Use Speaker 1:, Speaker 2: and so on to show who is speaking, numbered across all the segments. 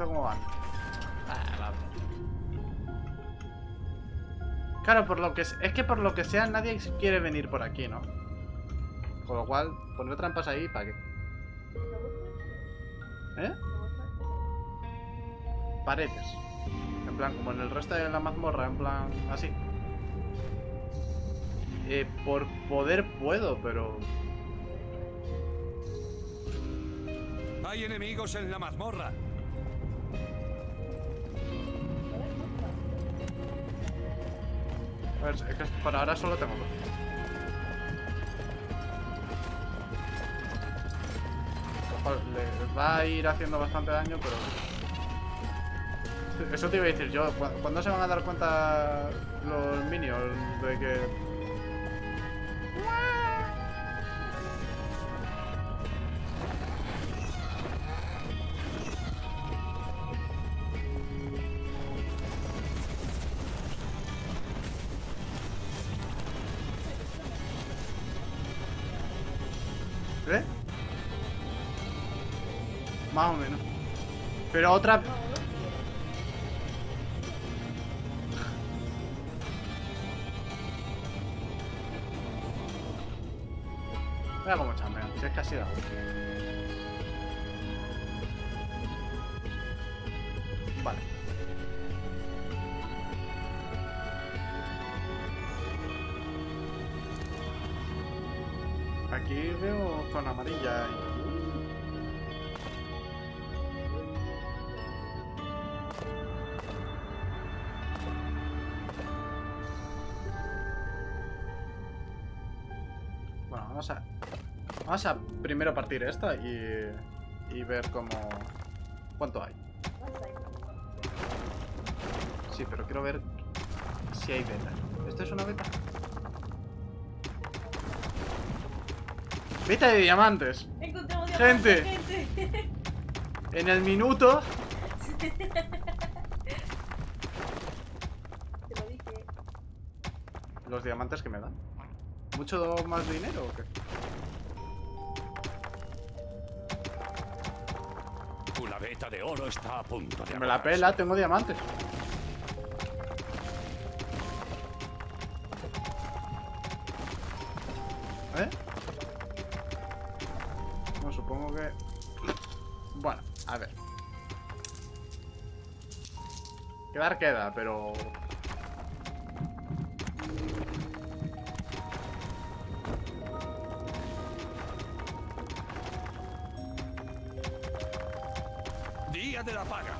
Speaker 1: ¿Esto cómo van?
Speaker 2: Ah, vamos.
Speaker 1: Claro, por lo que es, es que por lo que sea nadie quiere venir por aquí, ¿no? Con lo cual, poner trampas ahí, ¿para qué? ¿Eh? Paredes. En plan, como en el resto de la mazmorra, en plan, así. Eh, por poder puedo, pero...
Speaker 3: Hay enemigos en la mazmorra.
Speaker 1: A ver, es que por ahora solo tengo dos. Le va a ir haciendo bastante daño, pero... Eso te iba a decir yo. ¿cu- ¿Cuándo se van a dar cuenta los minions de que... Más o menos. Pero otra... Mira cómo chambean, si es así da gusto. Vale. Aquí veo con amarilla y... primero partir esta y... Y ver cómo... ¿Cuánto hay? Sí, pero quiero ver si hay beta. ¿Esto es una beta? Beta de diamantes.
Speaker 4: Encontramos
Speaker 1: Gente.
Speaker 4: diamantes, gente.
Speaker 1: En el minuto...
Speaker 4: Te lo dije.
Speaker 1: Los diamantes que me dan. ¿Mucho más dinero o qué?
Speaker 3: Una veta de oro está a punto de
Speaker 1: Me la pela, tengo diamantes. ¿Eh? No, supongo que... Bueno, a ver. Quedar queda, pero...
Speaker 3: De la paga.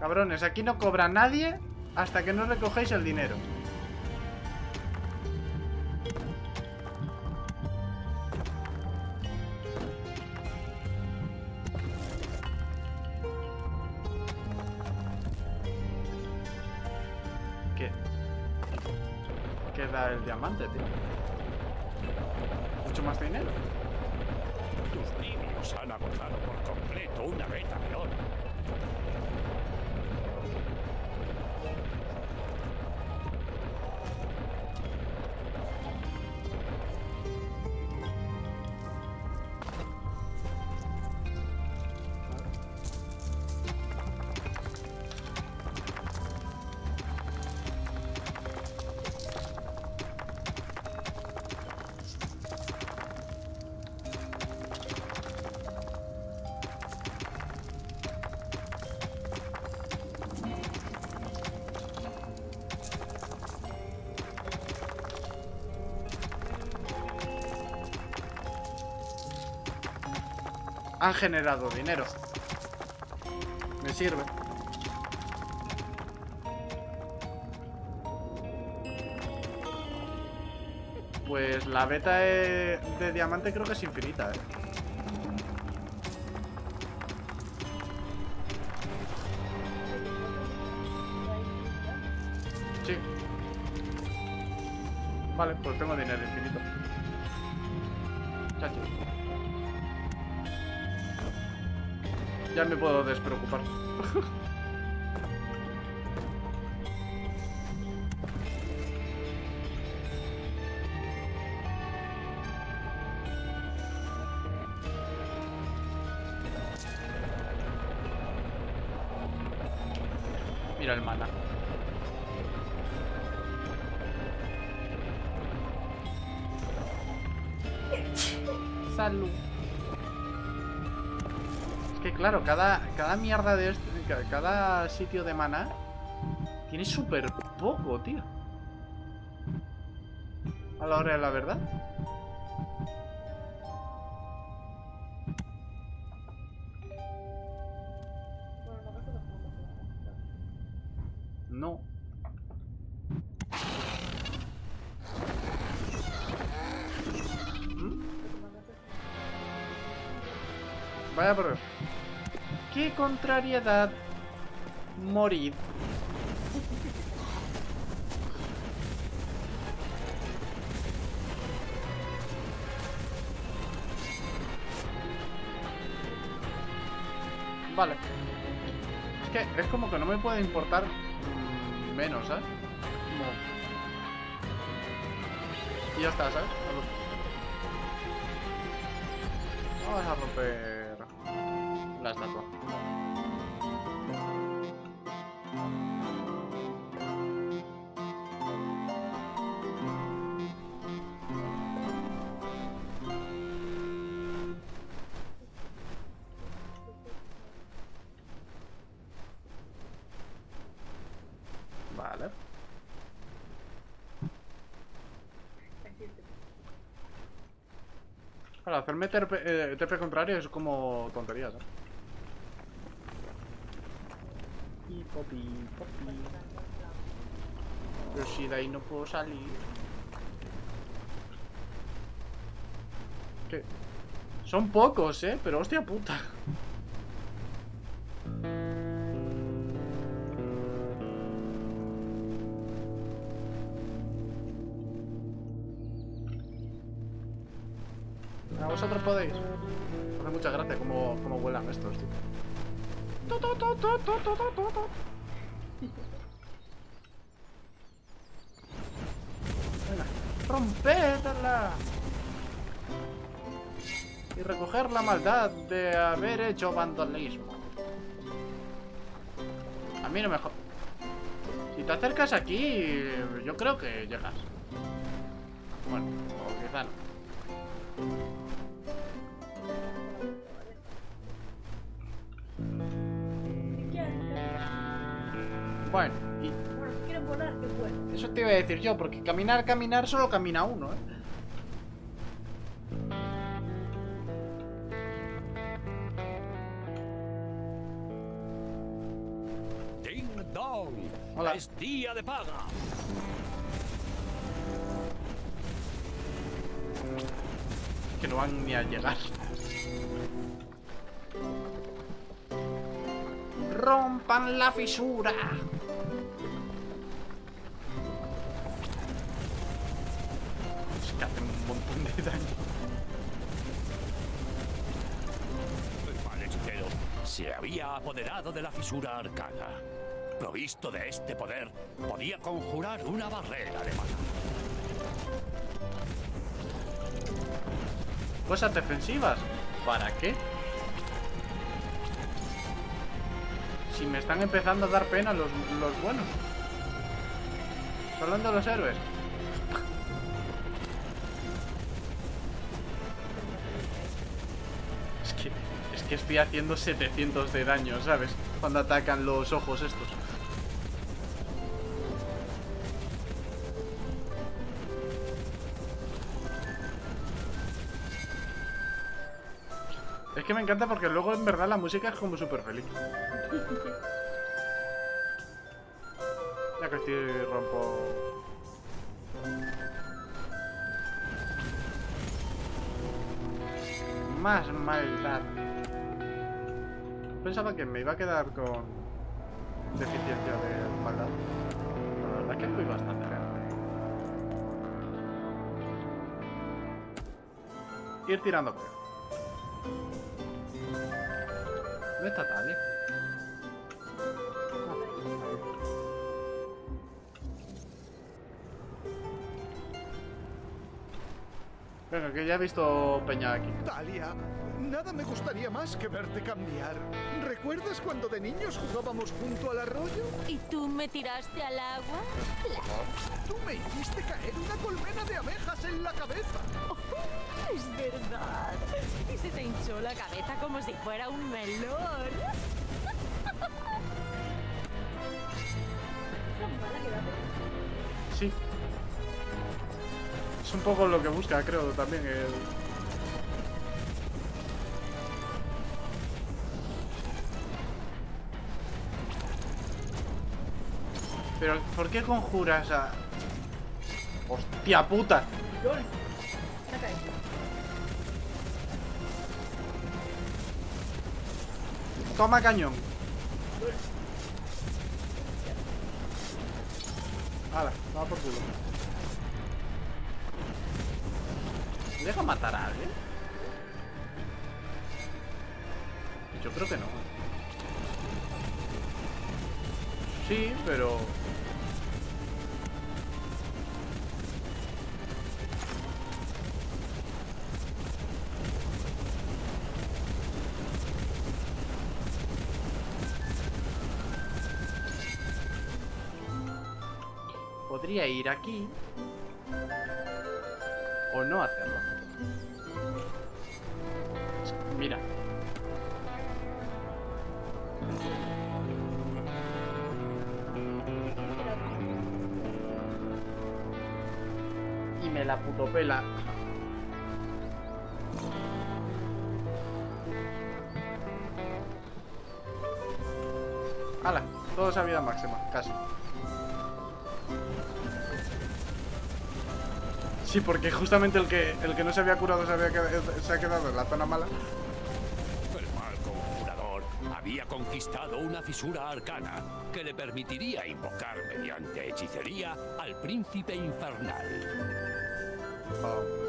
Speaker 1: Cabrones, aquí no cobra nadie hasta que no recogéis el dinero. ¿Mucho más dinero?
Speaker 3: Tus niños han agotado por completo una veta de oro.
Speaker 1: Han generado dinero. Me sirve. Pues la beta de, de diamante creo que es infinita, ¿eh? Sí. Vale, pues tengo dinero infinito. Chachi. Ya me puedo despreocupar. cada, cada mierda de este, ca- cada sitio de mana tiene súper poco, tío. A la hora de la verdad.
Speaker 4: No
Speaker 1: contrariedad! Morid. Vale. Es que es como que no me puede importar menos, ¿sabes? Y ya está, ¿sabes? Vamos a romper la estatua. Para hacerme TP, eh, TP contrario es como tonterías, ¿eh? Y popi, popi. Pero si de ahí no puedo salir. ¿Qué? Son pocos, ¿eh? Pero hostia puta. ¿A vosotros podéis? Me hace mucha gracia cómo, cómo vuelan estos, tío. Venga. Y recoger la maldad de haber hecho vandalismo. A mí no me... Si te acercas aquí, yo creo que llegas. Bueno, o quizá no. Bueno, y
Speaker 4: bueno, si quieren volar, que vuelen.
Speaker 1: eso te iba a decir yo, porque caminar, caminar, solo camina uno, ¿eh?
Speaker 3: Ding dong.
Speaker 1: Hola.
Speaker 3: Es día de paga.
Speaker 1: Que no van ni a llegar. ¡Rompan la fisura! Es que hacen un montón de daño.
Speaker 3: El malhechicero se había apoderado de la fisura arcana. Provisto de este poder, podía conjurar una barrera de mana.
Speaker 1: Cosas defensivas. ¿Para qué? Si me están empezando a dar pena los, los buenos. Hablando de los héroes. Es que, es que estoy haciendo 700 de daño, ¿sabes? Cuando atacan los ojos estos. Es que me encanta porque luego en verdad la música es como súper feliz. Ya que estoy rompo... Más maldad. Pensaba que me iba a quedar con deficiencia de maldad. La verdad es que fui bastante bien. Ir tirando por ¿Dónde está Talia? Venga, que ya he visto Peña aquí.
Speaker 2: Talia, nada me gustaría más que verte cambiar. ¿Recuerdas cuando de niños jugábamos junto al arroyo?
Speaker 5: ¿Y tú me tiraste al agua?
Speaker 2: Tú me hiciste caer una colmena de abejas en la cabeza.
Speaker 5: Es verdad. Y se te hinchó la cabeza como si fuera un melón.
Speaker 4: Esa mala que da pena.
Speaker 1: Sí. Es un poco lo que busca, creo, también. El... Pero, ¿por qué conjuras a...? ¡Hostia puta! Toma cañón. Hala, va por culo. ¿Me deja matar a alguien? Yo creo que no. Sí, pero... Ir aquí o no hacerlo. Mira. Y me la putopela. ¡Hala! Todo esa vida máxima, casi. Sí, porque justamente el que, el que no se había curado se, había quedado, se ha quedado en la zona mala.
Speaker 3: El mal conjurador había conquistado una fisura arcana que le permitiría invocar mediante hechicería al príncipe infernal.
Speaker 1: Oh.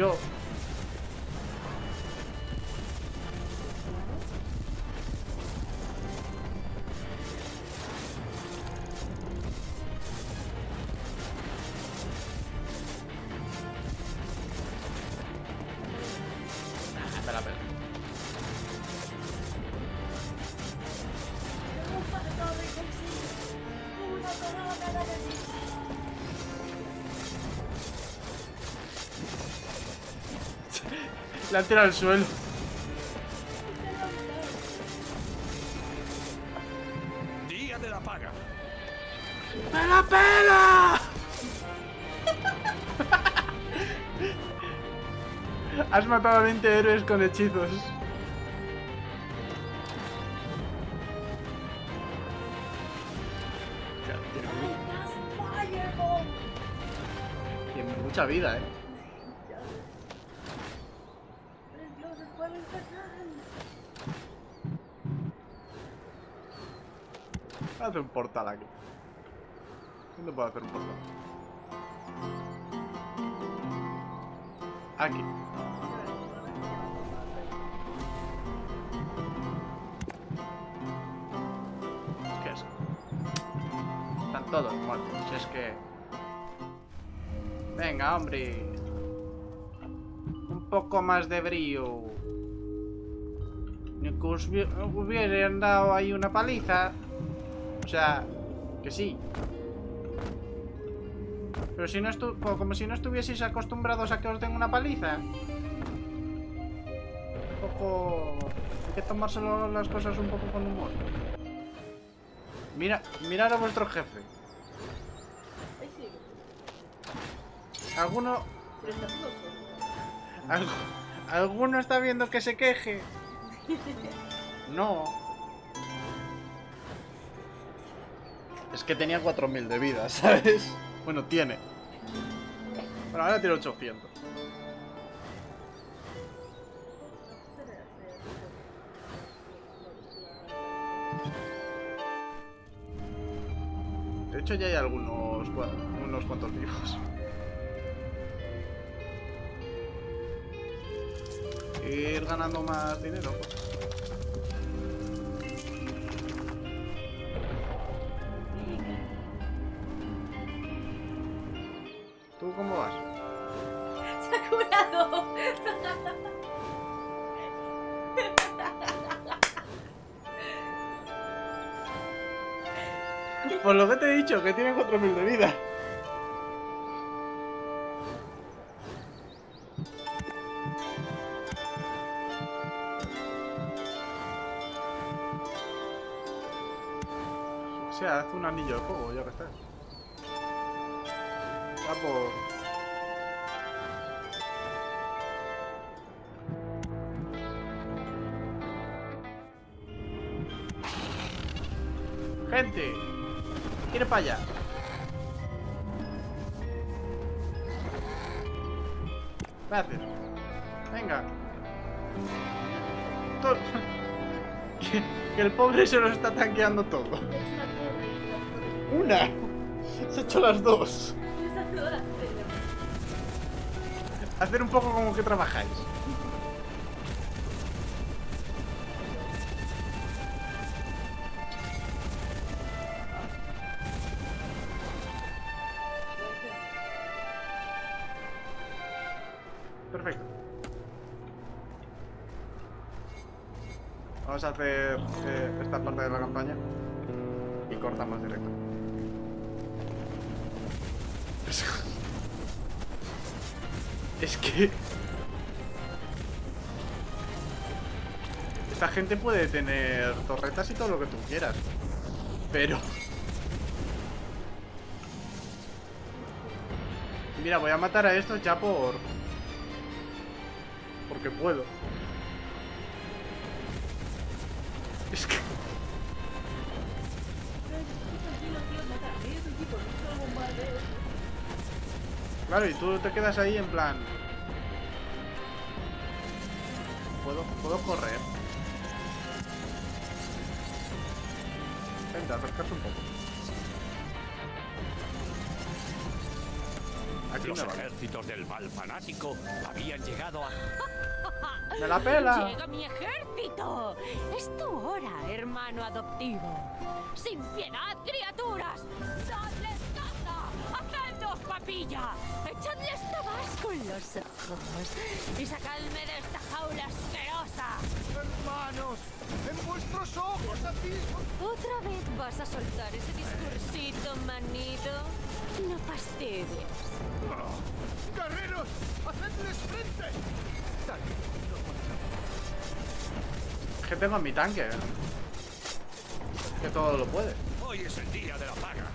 Speaker 1: Yo Le han tirado al suelo.
Speaker 3: Día de la paga.
Speaker 1: ¡Me la pela! Has matado a 20 héroes con hechizos. Tiene mucha vida, eh.
Speaker 4: El dios del fuego infernal.
Speaker 1: Voy hacer un portal aquí. ¿Dónde puedo hacer un portal? Aquí. ¿Qué es? Están todos muertos. Es que... Venga, hombre. Un poco más de brío. Ni que os hubi- hubieran dado ahí una paliza. O sea, que sí. Pero si no estu co- como si no estuvieseis acostumbrados a que os den una paliza. Un poco... Hay que tomárselo las cosas un poco con humor. Mira, mirad a vuestro jefe. ¿Alguno, ¿Alguno está viendo que se queje? No. Es que tenía 4000 de vida, ¿sabes? Bueno, tiene. Bueno, ahora tiene 800. De hecho, ya hay algunos unos cuantos vivos. Ir ganando más dinero, pues. Cómo vas?
Speaker 4: Se ha curado.
Speaker 1: Por lo que te he dicho, que tiene 4000 de vida. O sea, haz un anillo de fuego, ya que está. Va por... para allá. Gracias. Venga. To- que, que el pobre se lo está tanqueando todo.
Speaker 4: Una.
Speaker 1: Se ha hecho las dos. Hacer un poco como que trabajáis. Y cortamos directo. Es que esta gente puede tener torretas y todo lo que tú quieras, pero mira, voy a matar a estos ya por porque puedo. Claro, y tú te quedas ahí en plan. Puedo, puedo correr. Vente, acercarse un poco. Aquí
Speaker 3: Los
Speaker 1: vale.
Speaker 3: ejércitos del mal fanático habían llegado a...
Speaker 1: ¡Me la pela!
Speaker 5: ¡Llega mi ejército! Es tu hora, hermano adoptivo. ¡Sin piedad, criaturas! ¡Dadles papilla! ¡Echadles tabasco en los ojos! ¡Y sacadme de esta jaula asquerosa!
Speaker 2: ¡Hermanos! ¡En vuestros ojos, abismos!
Speaker 5: ¿Otra vez vas a soltar ese discursito, manito? No fastidies.
Speaker 2: ¡Guerreros! ¡Hacedles frente! No
Speaker 1: que tengo en mi tanque. Que todo lo puede.
Speaker 3: Hoy es el día de la paga.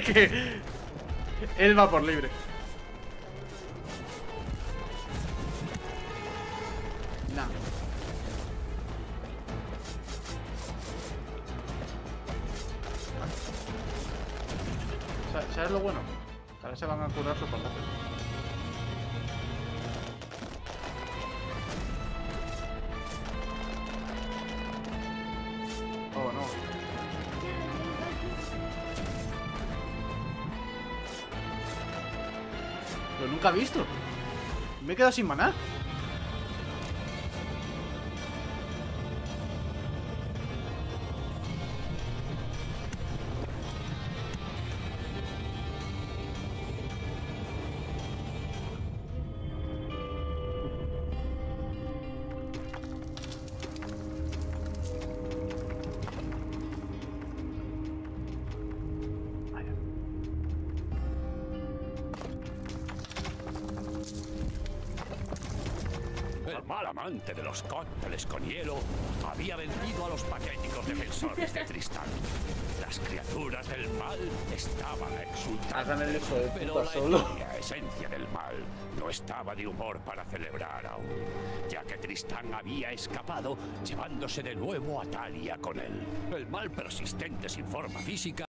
Speaker 1: Que él va por libre. ¿Sabes lo bueno? Ahora se van a curar super rápido. Nunca visto. Me he quedado sin maná.
Speaker 3: Amante de los cócteles con hielo había vencido a los patéticos defensores de Tristán. Las criaturas del mal estaban
Speaker 1: de
Speaker 3: Pero la
Speaker 1: solo.
Speaker 3: esencia del mal no estaba de humor para celebrar aún, ya que Tristán había escapado llevándose de nuevo a Talia con él. El mal persistente sin forma física